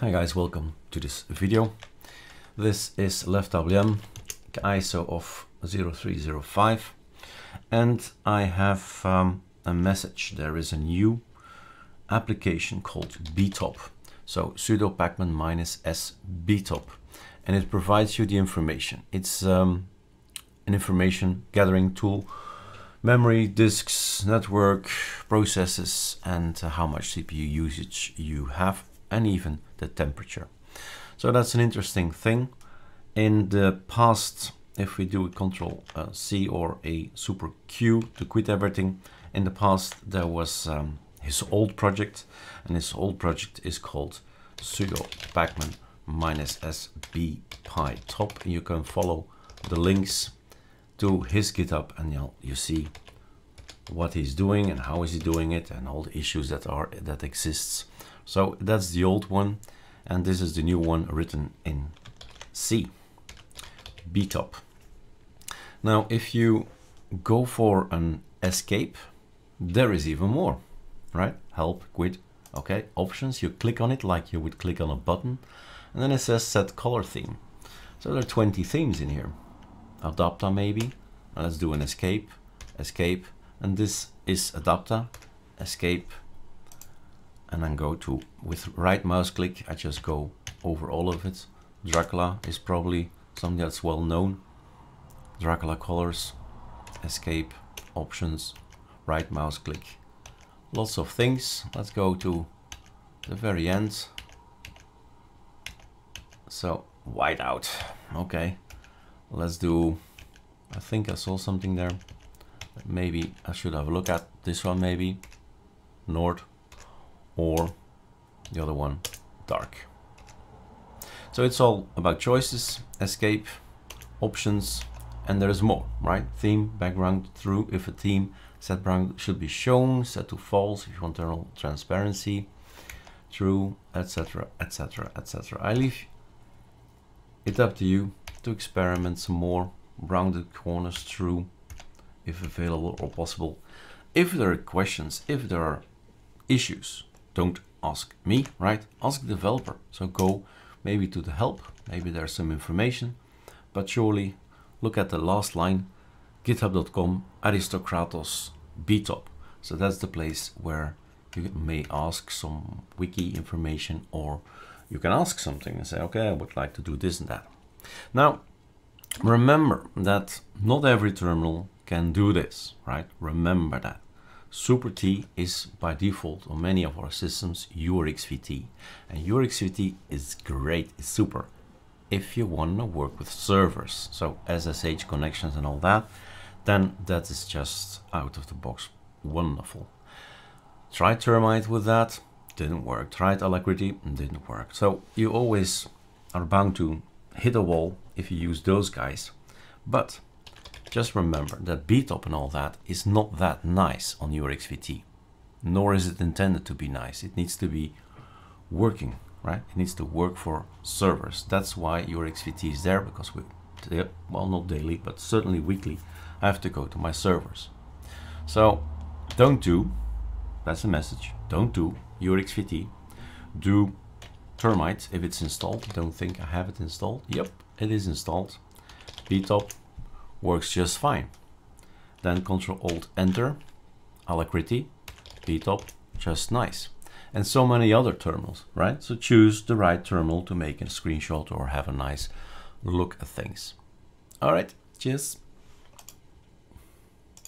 Hi guys, welcome to this video. This is LeftWM ISO of 0305 and I have um, a message. There is a new application called btop. So sudo pacman minus s btop and it provides you the information. It's um, an information gathering tool memory, disks, network, processes, and uh, how much CPU usage you have, and even the temperature. So that's an interesting thing. In the past, if we do a control uh, C or a super Q to quit everything, in the past there was um, his old project, and his old project is called sudo pacman minus sb pi top. You can follow the links to his GitHub and you'll, you see what he's doing and how is he doing it and all the issues that are that exists. So that's the old one and this is the new one written in C, btop. Now if you go for an escape, there is even more, right? Help, quit, okay, options, you click on it like you would click on a button and then it says set color theme. So there are 20 themes in here adapta maybe. let's do an escape, escape, and this is adapta, escape, and then go to, with right mouse click, I just go over all of it. Dracula is probably something that's well known. Dracula colors, escape, options, right mouse click. Lots of things. Let's go to the very end. So whiteout, okay let's do I think I saw something there maybe I should have a look at this one maybe Nord or the other one dark. So it's all about choices escape options and there's more right? Theme background true if a theme set background should be shown set to false if you want internal transparency true etc etc etc I leave it up to you to experiment some more, rounded corners true, if available or possible. If there are questions, if there are issues, don't ask me, right? Ask the developer. So go maybe to the help, maybe there's some information, but surely look at the last line, github.com aristocratos btop. So that's the place where you may ask some wiki information or you can ask something and say, okay, I would like to do this and that. Now, remember that not every terminal can do this, right? Remember that. Super T is by default on many of our systems URXVT. And URXVT is great, it's super. If you want to work with servers, so SSH connections and all that, then that is just out of the box wonderful. Try Termite with that, didn't work. Tried Alacritty, didn't work. So you always are bound to hit a wall if you use those guys. But just remember that btop and all that is not that nice on URXVT, nor is it intended to be nice. It needs to be working, right? It needs to work for servers. That's why URXVT is there because we, well, not daily, but certainly weekly, I have to go to my servers. So don't do, that's a message, don't do URXVT, do termite if it's installed. Don't think I have it installed. Yep, it is installed. btop works just fine. Then Control Alt Enter, Alacritty, btop, just nice. And so many other terminals, right? So choose the right terminal to make a screenshot or have a nice look at things. All right, cheers.